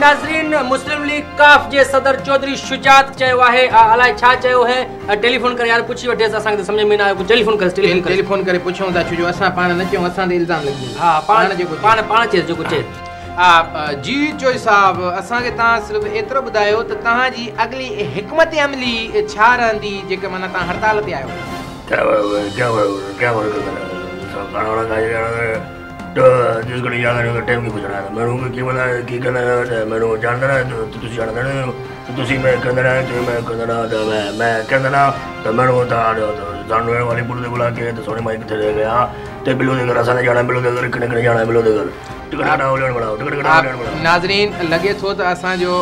नाजरीन मुस्लिम लीग काफ जे सदर चौधरी शुजात चयो आहे अलाई छा चयो है टेलीफोन कर यार पुछी वठे असा समझ में ना को टेलीफोन कर टेलीफोन कर पुछो ता छु जो पाण न चो असा दे इल्जाम लगी हां पाण जो पाण पाण चे जो चे आप जी चो साहब असा के ता सिर्फ एतरो त ता जी हिकमत अमली छा रंदी जे के मना हड़ताल ते आयो ਜਿਸ ਗੜੀ ਯਾਦ ਨਹੀਂ ਟਾਈਮ ਨਹੀਂ ਪੁੱਛਣਾ ਮੈਨੂੰ ਕਿ ਕੀ ਬਣਾ ਕੀ ਕਹਿੰਦਾ ਮੈਨੂੰ ਜਾਣਦਾ ਨਾ ਤੁਸੀਂ ਜਾਣਦੇ ਨੇ ਤੁਸੀਂ ਮੈਂ ਕਹਿੰਦਾ ਨਾ ਤੇ ਮੈਂ ਕਹਿੰਦਾ ਨਾ ਤੇ ਮੈਂ ਮੈਂ ਕਹਿੰਦਾ ਨਾ ਤੇ ਮੈਨੂੰ ਤਾਂ ਜਾਣਨ ਵਾਲੀ ਬੁੱਢੇ ਦੇ ਬੁਲਾ ਕੇ ਤੇ ਸੋਨੇ ਮਾਈਕ ਤੇ ਲੈ ਗਿਆ ਤੇ ਬਿੱਲੋ ਦੇ ਘਰ ਅਸਾਂ ਜਾਣਾ ਬਿੱਲੋ ਦੇ ਘਰ ਕਿਨੇ ਕਿਨੇ ਜਾਣਾ ਬਿੱਲੋ ਦੇ ਘਰ नाज़रीन लॻे थो त असांजो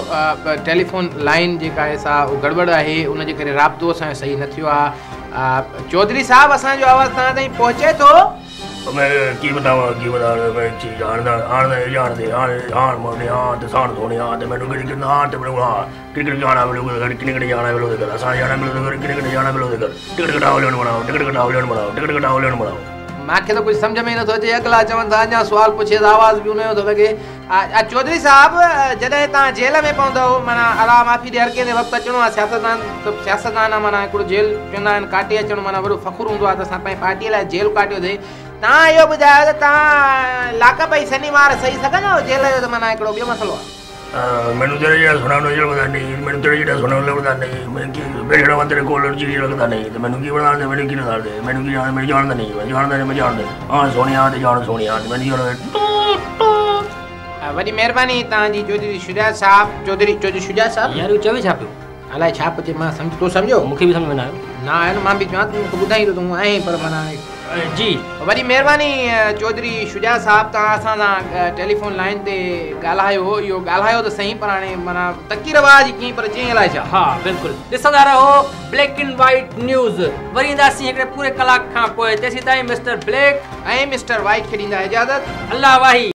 टेलीफोन लाइन जेका आहे सा उहा गड़बड़ आहे उनजे करे राब्तो असांजो सही न थियो आहे चौधरी साहब असांजो आवाज़ तव्हां ताईं पहुचे थो ਮੈਂ ਕੀ ਬਤਾਵਾਂ ਕੀ ਬਤਾਵਾਂ आन ਚੀ ਜਾਣਦਾ ਆਣਦਾ ਜਾਣਦੇ ਆਣ ਆਣ ਮੋਨੇ ਆਣ ਤੇ ਸਾਣ ਸੋਨੇ ਆਣ ਤੇ ਮੈਨੂੰ ਕਿਹੜੀ ਕਿੰਨਾ ਆਣ ਤੇ ਮੈਨੂੰ ਆ ਟਿਕਟ ਜਾਣਾ ਮੈਨੂੰ ਘਰ ਕਿੰਨੇ ਕਿੰਨੇ ਜਾਣਾ ਮੈਨੂੰ ਘਰ ਅਸਾਂ ਜਾਣਾ ਮੈਨੂੰ टिकट ਕਿੰਨੇ ਕਿੰਨੇ ਜਾਣਾ ਮੈਨੂੰ ਘਰ टिकट ਕਟਾਓ ਲੈਣ ਬਣਾਓ टिकट ਕਟਾਓ ਲੈਣ ਬਣਾਓ टिकट ਕਟਾਓ ਲੈਣ ਬਣਾਓ मूंखे त कुझु समुझ में नथो अचे अॻिला चवनि था अञा सुवाल पुछे त आवाज़ बि उनखे चौधरी साहिबु जॾहिं तव्हां जेल में पवंदो माना माफ़ी वक़्तु अचिणो आहे सियासतान सियासतान जेल चवंदा आहिनि काटे अचणो माना वॾो फ़खुरु हूंदो आहे त असां पंहिंजे पार्टीअ लाइ जेल काटियोसीं तव्हां इहो ॿुधायो त तव्हां लाकपाई शनिवार सही सघंदव जेल जो त माना ॿियो मसलो आहे छा पुछे मूंखे बि मां बि चवां पर जी वरी महिरबानी चौधरी शुजा साहब तव्हां असां सां टेलीफोन लाइन ते ॻाल्हायो इहो ॻाल्हायो त सही पर हाणे माना तकी रहा पर चई अलाए छा हा बिल्कुलु ॾिसंदा रहो ब्लैक एंड वाइट न्यूज़ वरी ईंदासीं हिकिड़े पूरे कलाक खां पोइ ताईं ब्लैक ऐं मिस्टर वाइट खेॾींदा इजाज़त अलाह वाही